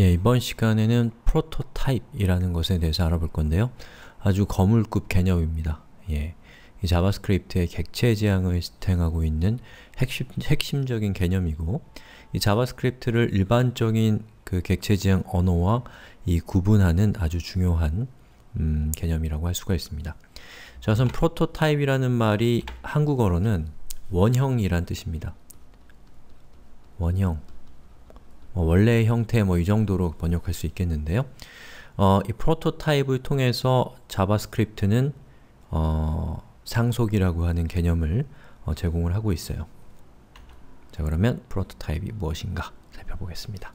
예, 이번 시간에는 프로토타입이라는 것에 대해서 알아볼 건데요. 아주 거물급 개념입니다. 예, 이 자바스크립트의 객체 지향을 지탱하고 있는 핵심, 핵심적인 개념이고 이 자바스크립트를 일반적인 그 객체 지향 언어와 이 구분하는 아주 중요한 음, 개념이라고 할 수가 있습니다. 자, 우선 프로토타입이라는 말이 한국어로는 원형이란 뜻입니다. 원형 뭐 원래의 형태 뭐 이 정도로 번역할 수 있겠는데요. 어, 이 프로토타입을 통해서 자바스크립트는 어, 상속이라고 하는 개념을 어, 제공을 하고 있어요. 자 그러면 프로토타입이 무엇인가 살펴보겠습니다.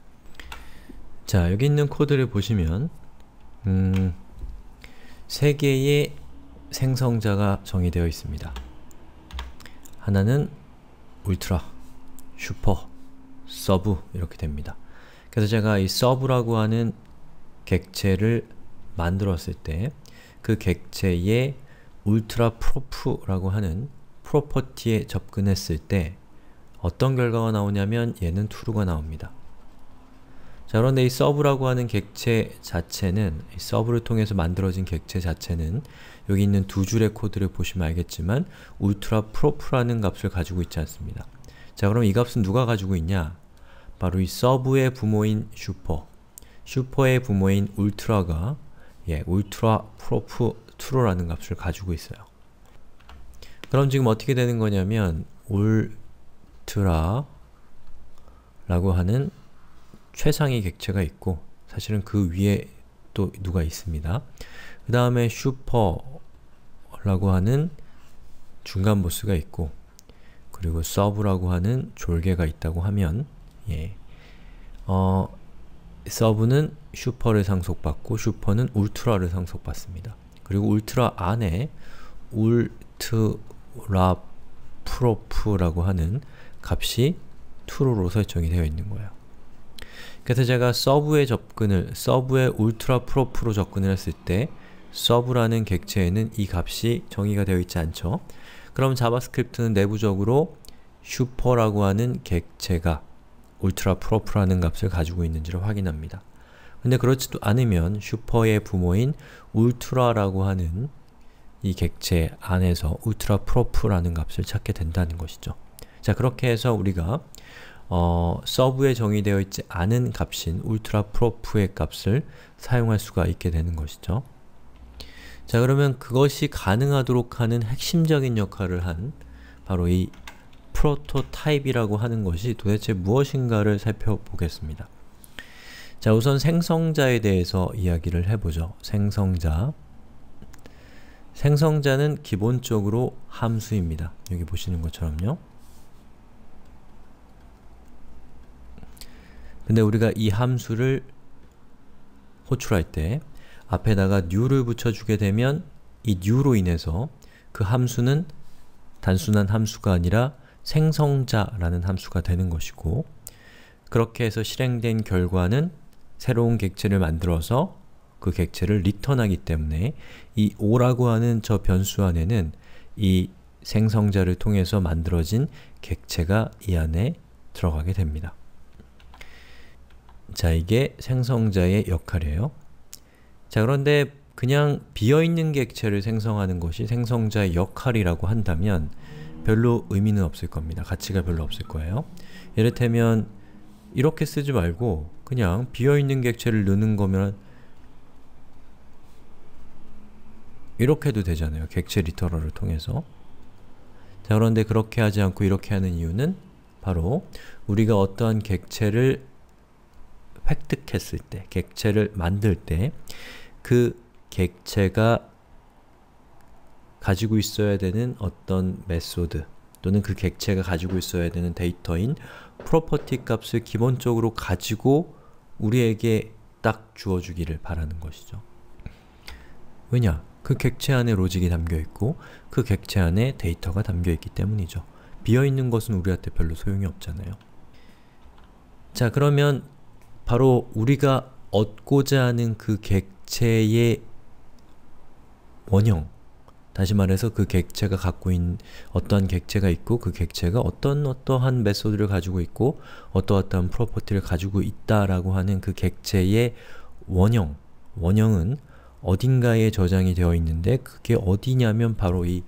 자 여기 있는 코드를 보시면 음, 세 개의 생성자가 정의되어 있습니다. 하나는 Ultra, Super, Sub 이렇게 됩니다. 그래서 제가 이 Sub라고 하는 객체를 만들었을 때 그 객체의 ultraProp라고 하는 property에 접근했을 때 어떤 결과가 나오냐면 얘는 true가 나옵니다. 자 그런데 이 Sub라고 하는 객체 자체는 이 Sub를 통해서 만들어진 객체 자체는 여기 있는 두 줄의 코드를 보시면 알겠지만 ultraProp라는 값을 가지고 있지 않습니다. 자 그럼 이 값은 누가 가지고 있냐? 바로 이 Sub의 부모인 Super, Super의 부모인 Ultra가 예, ultraProp true라는 값을 가지고 있어요. 그럼 지금 어떻게 되는 거냐면 울트라 라고 하는 최상위 객체가 있고 사실은 그 위에 또 누가 있습니다. 그 다음에 Super라고 하는 중간 보스가 있고 그리고 Sub라고 하는 졸개가 있다고 하면 예. 어, Sub는 Super를 상속받고 Super는 Ultra를 상속받습니다. 그리고 울트라 안에 ultraProp라고 하는 값이 true로 설정이 되어 있는 거예요. 그래서 제가 Sub에 접근을, Sub에 ultraProp으로 접근을 했을 때 Sub라는 객체에는 이 값이 정의가 되어 있지 않죠? 그럼 JavaScript는 내부적으로 Super라고 하는 객체가 ultraProp이라는 값을 가지고 있는지를 확인합니다. 근데 그렇지도 않으면 Super의 부모인 Ultra라고 하는 이 객체 안에서 ultraProp이라는 값을 찾게 된다는 것이죠. 자 그렇게 해서 우리가 어, 서브에 정의되어 있지 않은 값인 울트라 프로프의 값을 사용할 수가 있게 되는 것이죠. 자 그러면 그것이 가능하도록 하는 핵심적인 역할을 한 바로 이 프로토타입이라고 하는 것이 도대체 무엇인가를 살펴보겠습니다. 자 우선 생성자에 대해서 이야기를 해보죠. 생성자 생성자는 기본적으로 함수입니다. 여기 보시는 것처럼요. 근데 우리가 이 함수를 호출할 때 앞에다가 new를 붙여주게 되면 이 new로 인해서 그 함수는 단순한 함수가 아니라 생성자라는 함수가 되는 것이고 그렇게 해서 실행된 결과는 새로운 객체를 만들어서 그 객체를 리턴하기 때문에 이 o라고 하는 저 변수 안에는 이 생성자를 통해서 만들어진 객체가 이 안에 들어가게 됩니다. 자, 이게 생성자의 역할이에요. 자, 그런데 그냥 비어있는 객체를 생성하는 것이 생성자의 역할이라고 한다면 별로 의미는 없을 겁니다. 가치가 별로 없을 거예요. 이를테면 이렇게 쓰지 말고 그냥 비어있는 객체를 넣는 거면 이렇게 해도 되잖아요. 객체 literal을 통해서 자 그런데 그렇게 하지 않고 이렇게 하는 이유는 바로 우리가 어떠한 객체를 획득했을 때, 객체를 만들 때 그 객체가 가지고 있어야 되는 어떤 method 또는 그 객체가 가지고 있어야 되는 데이터인 property 값을 기본적으로 가지고 우리에게 딱 주어주기를 바라는 것이죠. 왜냐? 그 객체 안에 로직이 담겨있고 그 객체 안에 데이터가 담겨있기 때문이죠. 비어있는 것은 우리한테 별로 소용이 없잖아요. 자 그러면 바로 우리가 얻고자 하는 그 객체의 원형, 다시 말해서 그 객체가 갖고 있는 어떠한 객체가 있고 그 객체가 어떤 어떠한 method를 가지고 있고 어떠어떠한 property를 가지고 있다라고 하는 그 객체의 원형, 원형은 어딘가에 저장이 되어 있는데 그게 어디냐면 바로 이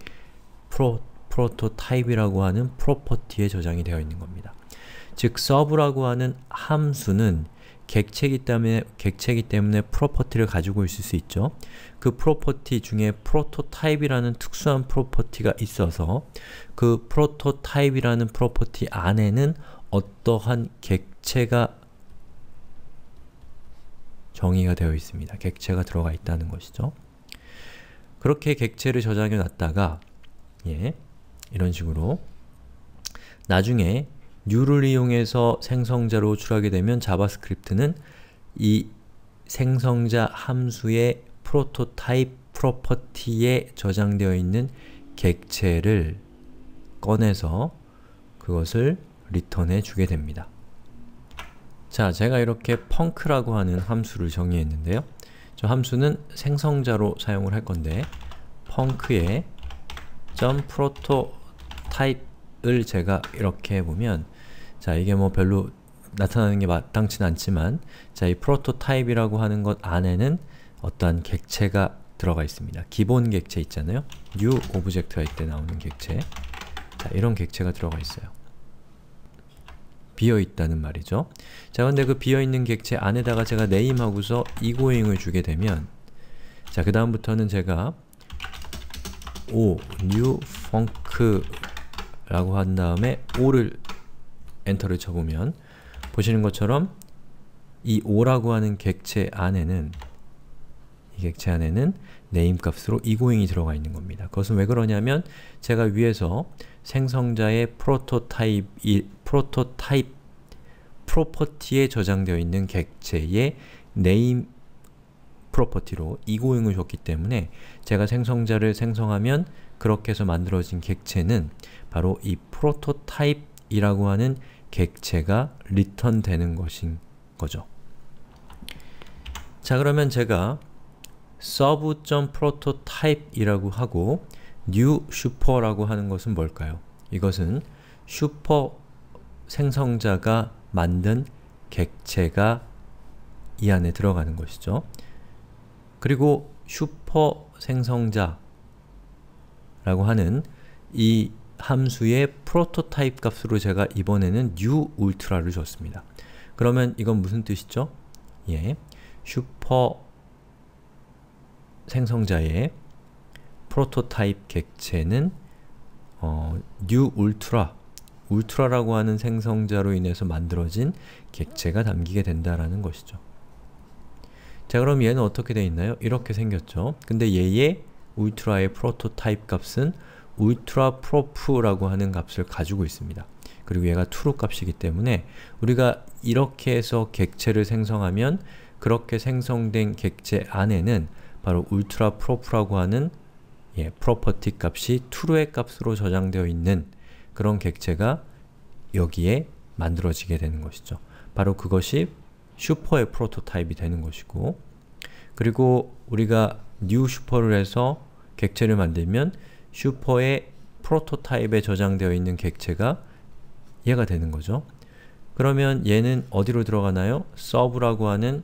프로, prototype이라고 하는 property에 저장이 되어 있는 겁니다. 즉, Sub라고 하는 함수는 객체이기 때문에, 객체이기 때문에 property를 가지고 있을 수 있죠. 그 property 중에 prototype이라는 특수한 property가 있어서 그 prototype이라는 property 안에는 어떠한 객체가 정의가 되어 있습니다. 객체가 들어가 있다는 것이죠. 그렇게 객체를 저장해 놨다가 예, 이런 식으로 나중에 new를 이용해서 생성자로 호출하게 되면 JavaScript는 이 생성자 함수의 프로토타입 프로퍼티에 저장되어 있는 객체를 꺼내서 그것을 리턴해 주게 됩니다. 자, 제가 이렇게 펑크라고 하는 함수를 정의했는데요. 저 함수는 생성자로 사용을 할 건데 펑크에 .prototype 을 제가 이렇게 해보면 자, 이게 뭐 별로 나타나는 게 마땅치는 않지만 자, 이 prototype이라고 하는 것 안에는 어떠한 객체가 들어가 있습니다. 기본 객체 있잖아요. new Object가 이때 나오는 객체 자, 이런 객체가 들어가 있어요. 비어있다는 말이죠. 자, 근데 그 비어있는 객체 안에다가 제가 name하고서 egoing을 주게 되면 자, 그 다음부터는 제가 o, new func 라고 한 다음에 o를 enter를 쳐보면 보시는 것처럼 이 o라고 하는 객체 안에는 이 객체 안에는 name 값으로 egoing이 들어가 있는 겁니다. 그것은 왜 그러냐면 제가 위에서 생성자의 프로토타입, 이 prototype property에 저장되어 있는 객체의 name 프로퍼티로 egoing을 줬기 때문에 제가 생성자를 생성하면 그렇게 해서 만들어진 객체는 바로 이 prototype이라고 하는 객체가 return 되는 것인 거죠. 자 그러면 제가 Sub.prototype이라고 하고 new Super라고 하는 것은 뭘까요? 이것은 슈퍼 생성자가 만든 객체가 이 안에 들어가는 것이죠. 그리고 슈퍼 생성자 라고 하는 이 함수의 프로토타입 값으로 제가 이번에는 new Ultra를 줬습니다. 그러면 이건 무슨 뜻이죠? 예, 슈퍼 생성자의 프로토타입 객체는 어, new Ultra, Ultra라고 하는 생성자로 인해서 만들어진 객체가 담기게 된다라는 것이죠. 자 그럼 얘는 어떻게 되어 있나요? 이렇게 생겼죠. 근데 얘의 Ultra의 prototype 값은 ultraProp이라고 하는 값을 가지고 있습니다. 그리고 얘가 true 값이기 때문에 우리가 이렇게 해서 객체를 생성하면 그렇게 생성된 객체 안에는 바로 ultraProp이라고 하는 예, property 값이 true의 값으로 저장되어 있는 그런 객체가 여기에 만들어지게 되는 것이죠. 바로 그것이 Super의 prototype이 되는 것이고 그리고 우리가 new 슈퍼를 해서 객체를 만들면 Super의 prototype에 저장되어 있는 객체가 얘가 되는 거죠. 그러면 얘는 어디로 들어가나요? Sub라고 하는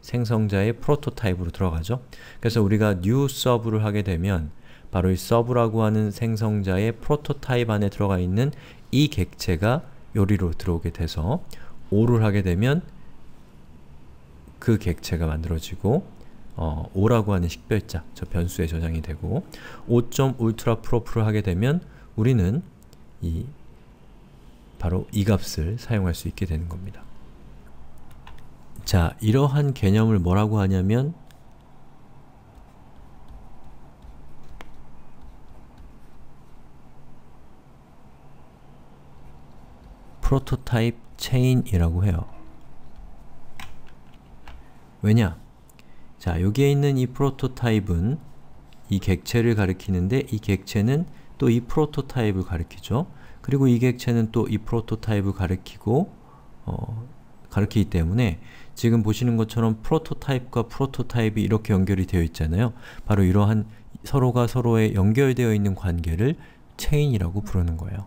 생성자의 prototype으로 들어가죠. 그래서 우리가 new Sub를 하게 되면 바로 이 서브라고 하는 생성자의 프로토타입 안에 들어가 있는 이 객체가 요리로 들어오게 돼서 오를 하게 되면 그 객체가 만들어지고 어, 5라고 하는 식별자, 저 변수에 저장이 되고 5.ultrapro프를 하게 되면 우리는 이 바로 이 값을 사용할 수 있게 되는 겁니다. 자, 이러한 개념을 뭐라고 하냐면 프로토타입 체인이라고 해요. 왜냐? 자, 여기에 있는 이 프로토타입은 이 객체를 가리키는데 이 객체는 또 이 프로토타입을 가리키죠. 그리고 이 객체는 또 이 프로토타입을 가리키고 어, 가리키기 때문에 지금 보시는 것처럼 프로토타입과 프로토타입이 이렇게 연결이 되어 있잖아요. 바로 이러한 서로가 서로에 연결되어 있는 관계를 체인이라고 부르는 거예요.